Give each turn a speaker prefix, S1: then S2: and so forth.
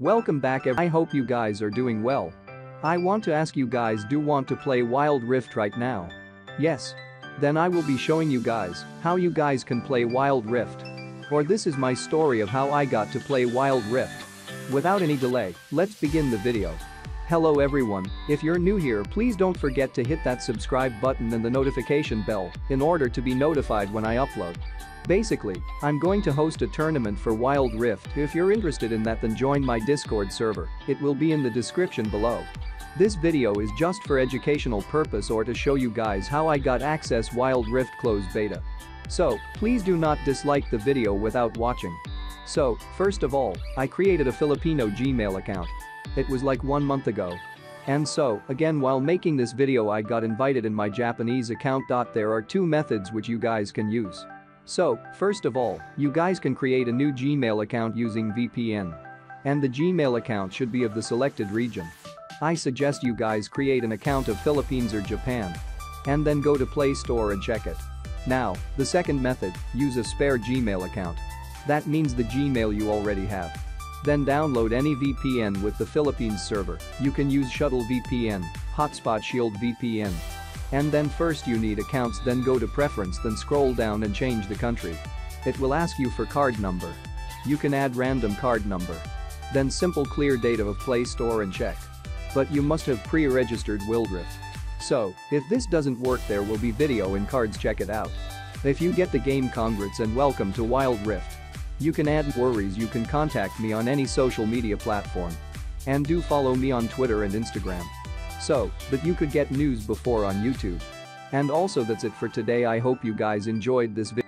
S1: Welcome back I hope you guys are doing well. I want to ask you guys do want to play Wild Rift right now? Yes? Then I will be showing you guys how you guys can play Wild Rift. Or this is my story of how I got to play Wild Rift. Without any delay, let's begin the video. Hello everyone, if you're new here please don't forget to hit that subscribe button and the notification bell in order to be notified when I upload. Basically, I'm going to host a tournament for Wild Rift if you're interested in that then join my Discord server, it will be in the description below. This video is just for educational purpose or to show you guys how I got access Wild Rift closed beta. So, please do not dislike the video without watching. So, first of all, I created a Filipino Gmail account. It was like one month ago. And so, again while making this video I got invited in my Japanese account. There are two methods which you guys can use. So, first of all, you guys can create a new Gmail account using VPN. And the Gmail account should be of the selected region. I suggest you guys create an account of Philippines or Japan. And then go to Play Store and check it. Now, the second method, use a spare Gmail account. That means the Gmail you already have. Then download any VPN with the Philippines server, you can use Shuttle VPN, Hotspot Shield VPN, and then first you need accounts then go to preference then scroll down and change the country. It will ask you for card number. You can add random card number. Then simple clear data of Play Store and check. But you must have pre-registered Wildrift. So, if this doesn't work there will be video in cards check it out. If you get the game congrats and welcome to Wild Rift. You can add worries you can contact me on any social media platform. And do follow me on Twitter and Instagram. So, that you could get news before on YouTube. And also that's it for today I hope you guys enjoyed this video.